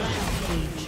Rampage.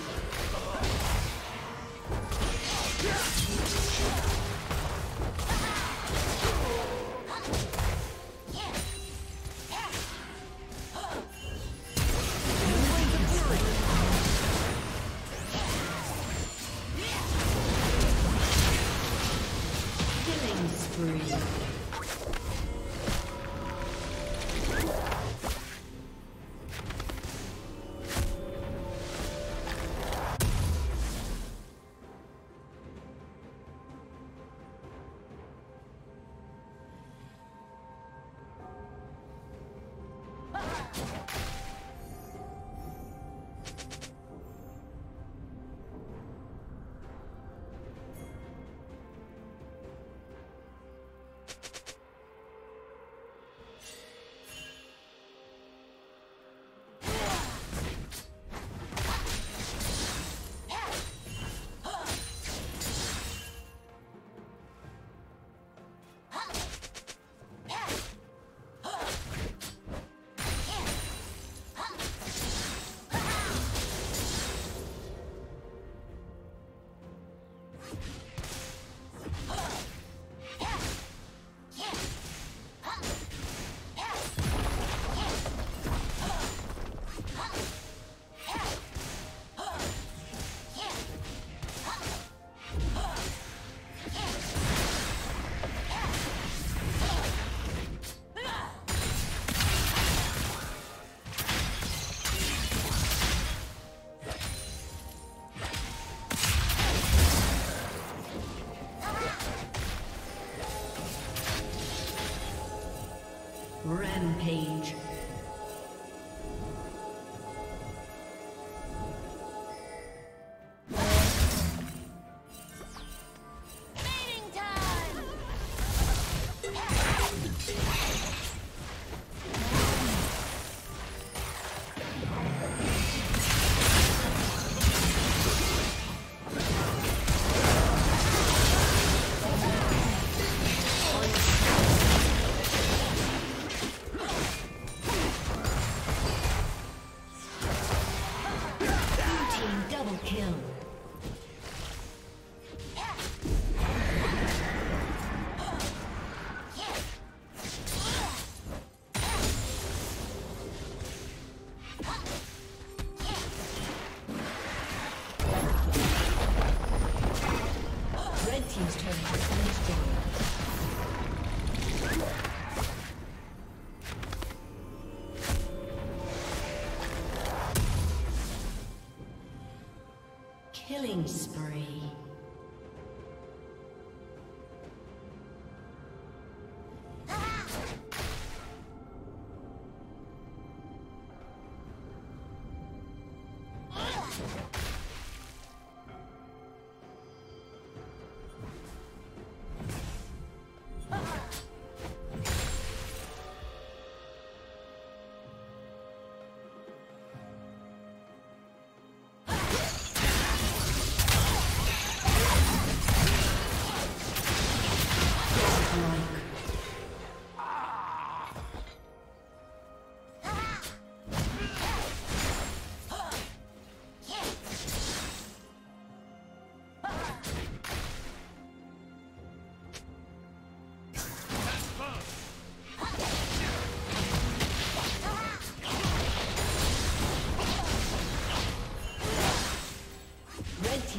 Killing spree.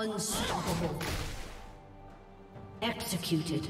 Unstoppable. Executed.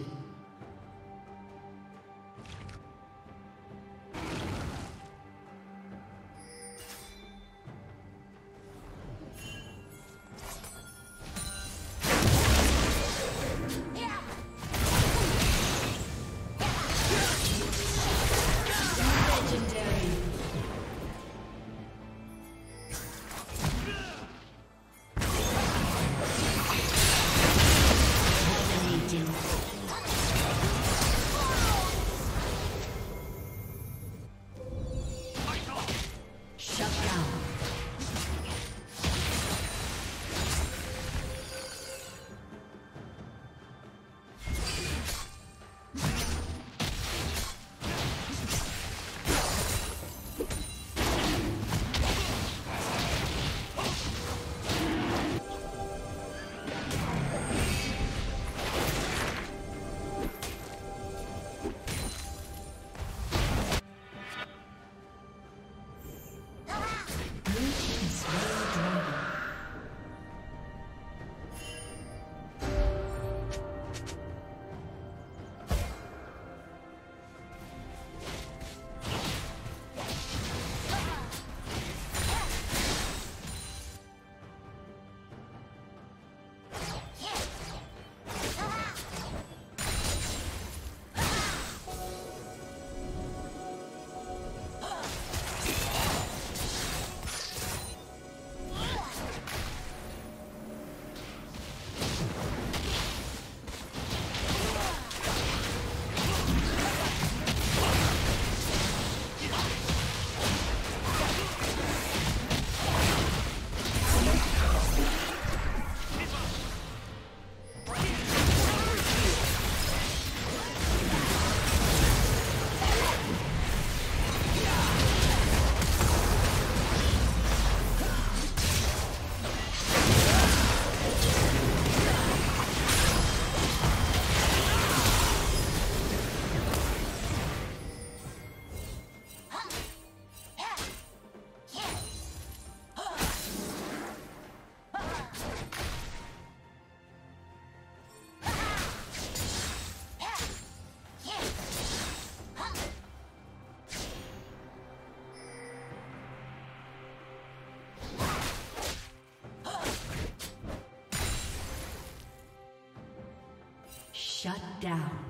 Shut down.